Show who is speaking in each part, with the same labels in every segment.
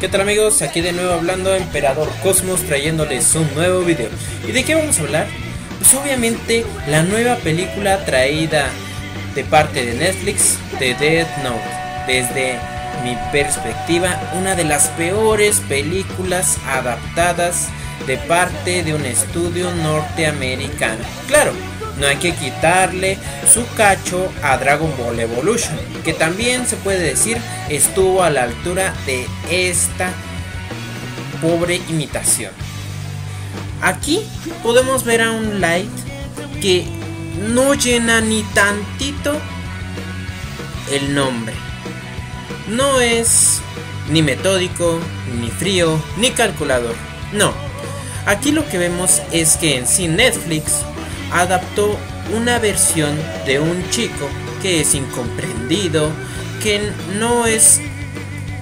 Speaker 1: ¿Qué tal amigos? Aquí de nuevo hablando Emperador Cosmos trayéndoles un nuevo video. ¿Y de qué vamos a hablar? Pues obviamente la nueva película traída de parte de Netflix de Death Note. Desde mi perspectiva, una de las peores películas adaptadas de parte de un estudio norteamericano. Claro, no hay que quitarle su cacho a Dragon Ball Evolution, que también se puede decir estuvo a la altura de esta pobre imitación. Aquí podemos ver a un Light que no llena ni tantito el nombre. No es ni metódico, ni frío, ni calculador. No. Aquí lo que vemos es que en sí Netflix adaptó una versión de un chico que es incomprendido, que no es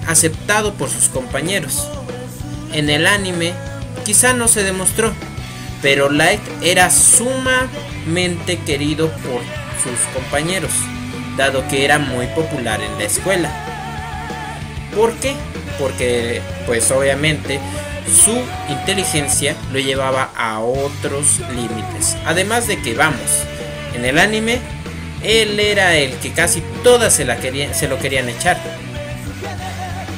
Speaker 1: aceptado por sus compañeros. En el anime quizá no se demostró, pero Light era sumamente querido por sus compañeros, dado que era muy popular en la escuela. ¿Por qué? Porque pues obviamente su inteligencia lo llevaba a otros límites. Además de que, vamos, en el anime, él era el que casi todas se, la se lo querían echar.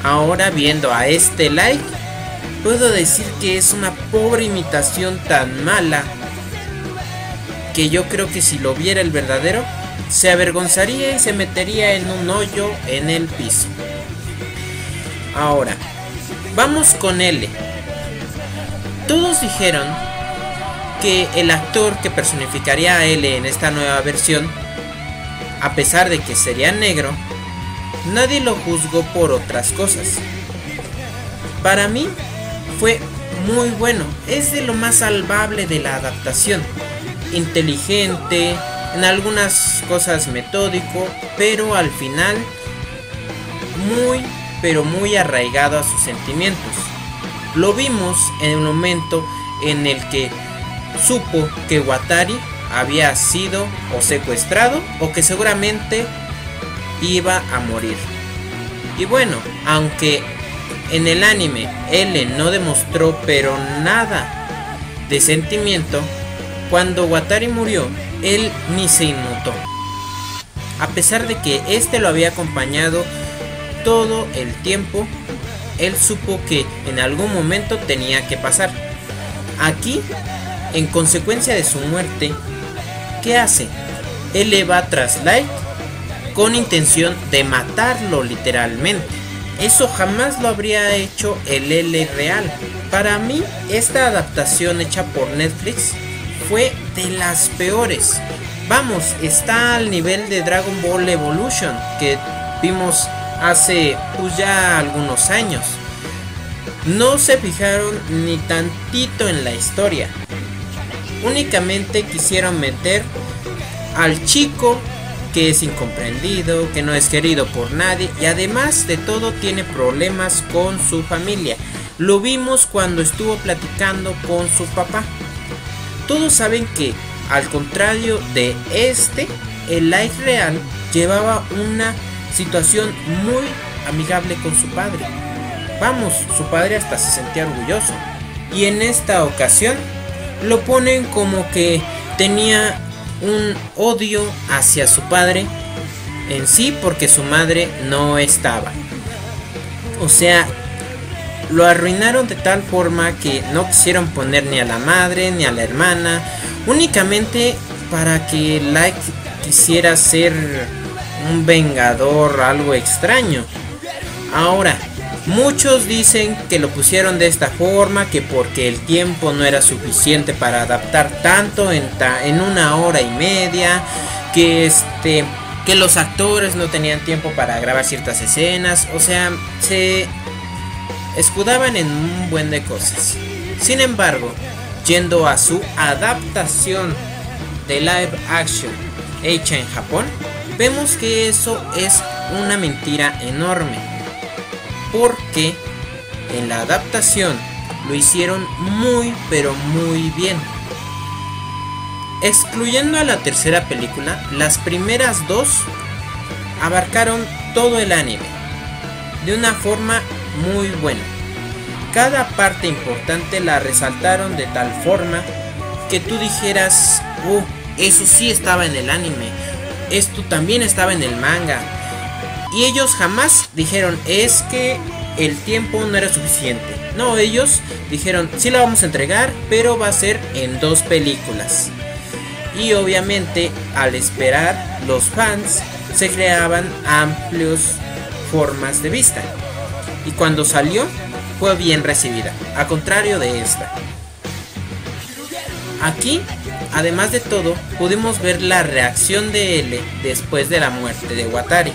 Speaker 1: Ahora viendo a este like, puedo decir que es una pobre imitación tan mala que yo creo que si lo viera el verdadero, se avergonzaría y se metería en un hoyo en el piso. Ahora, vamos con L. Todos dijeron que el actor que personificaría a L en esta nueva versión, a pesar de que sería negro, nadie lo juzgó por otras cosas. Para mí fue muy bueno, es de lo más salvable de la adaptación. Inteligente, en algunas cosas metódico, pero al final muy, pero muy arraigado a sus sentimientos. Lo vimos en el momento en el que supo que Watari había sido o secuestrado o que seguramente iba a morir. Y bueno, aunque en el anime L no demostró pero nada de sentimiento, cuando Watari murió, él ni se inmutó. A pesar de que este lo había acompañado todo el tiempo él supo que en algún momento tenía que pasar. Aquí, en consecuencia de su muerte, ¿qué hace? Él le va tras Light con intención de matarlo literalmente. Eso jamás lo habría hecho el L real. Para mí, esta adaptación hecha por Netflix fue de las peores. Vamos, está al nivel de Dragon Ball Evolution que vimos hace pues ya algunos años. No se fijaron ni tantito en la historia. Únicamente quisieron meter al chico que es incomprendido, que no es querido por nadie y además de todo tiene problemas con su familia. Lo vimos cuando estuvo platicando con su papá. Todos saben que, al contrario de este, el life real llevaba una situación muy amigable con su padre. Vamos, su padre hasta se sentía orgulloso. Y en esta ocasión lo ponen como que tenía un odio hacia su padre en sí porque su madre no estaba. O sea, lo arruinaron de tal forma que no quisieron poner ni a la madre ni a la hermana, únicamente para que Like quisiera ser un vengador, algo extraño. Ahora, muchos dicen que lo pusieron de esta forma, que porque el tiempo no era suficiente para adaptar tanto en, en una hora y media, que este que los actores no tenían tiempo para grabar ciertas escenas, o sea, se escudaban en un buen de cosas. Sin embargo, yendo a su adaptación de live action hecha en Japón, vemos que eso es una mentira enorme. Porque en la adaptación lo hicieron muy pero muy bien. Excluyendo a la tercera película, las primeras dos abarcaron todo el anime de una forma muy bueno. Cada parte importante la resaltaron de tal forma que tú dijeras, oh, eso sí estaba en el anime, esto también estaba en el manga. Y ellos jamás dijeron, es que el tiempo no era suficiente. No, ellos dijeron, sí la vamos a entregar, pero va a ser en dos películas. Y obviamente, al esperar, los fans se creaban amplios formas de vista. Y cuando salió, fue bien recibida, a contrario de esta. Aquí, además de todo, pudimos ver la reacción de L después de la muerte de Watari.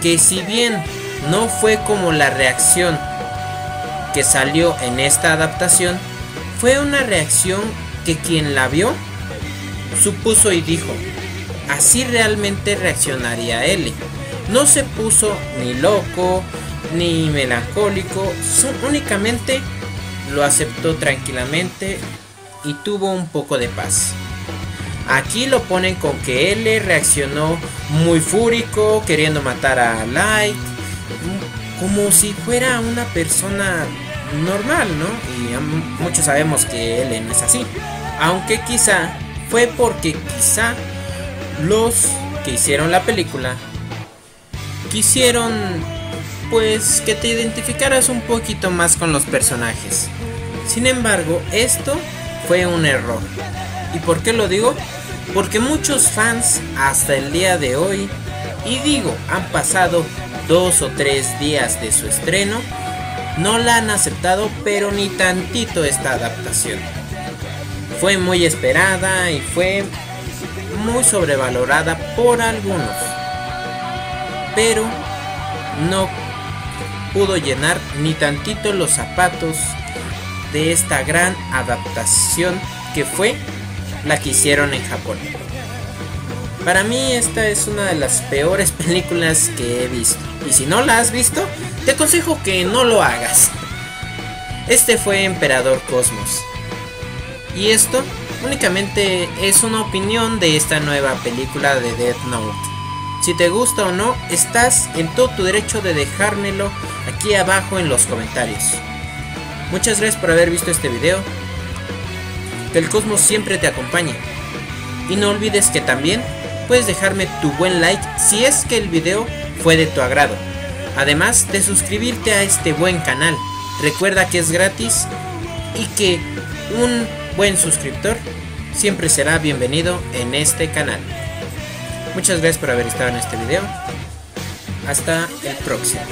Speaker 1: Que si bien no fue como la reacción que salió en esta adaptación, fue una reacción que quien la vio supuso y dijo, así realmente reaccionaría L. No se puso ni loco, ni melancólico, únicamente lo aceptó tranquilamente y tuvo un poco de paz. Aquí lo ponen con que L reaccionó muy fúrico, queriendo matar a Light, como si fuera una persona normal, ¿no? Y muchos sabemos que L no es así. Aunque quizá fue porque quizá los que hicieron la película quisieron pues que te identificaras un poquito más con los personajes. Sin embargo, esto fue un error. ¿Y por qué lo digo? Porque muchos fans hasta el día de hoy, y digo, han pasado dos o tres días de su estreno, no la han aceptado pero ni tantito esta adaptación. Fue muy esperada y fue muy sobrevalorada por algunos. Pero no pudo llenar ni tantito los zapatos de esta gran adaptación que fue la que hicieron en Japón. Para mí esta es una de las peores películas que he visto. Y si no la has visto, te aconsejo que no lo hagas. Este fue Emperador Cosmos. Y esto únicamente es una opinión de esta nueva película de Death Note. Si te gusta o no, estás en todo tu derecho de dejármelo aquí abajo en los comentarios. Muchas gracias por haber visto este video. Que el cosmos siempre te acompañe. Y no olvides que también puedes dejarme tu buen like si es que el video fue de tu agrado. Además de suscribirte a este buen canal. Recuerda que es gratis y que un buen suscriptor siempre será bienvenido en este canal. Muchas gracias por haber estado en este video. Hasta el próximo.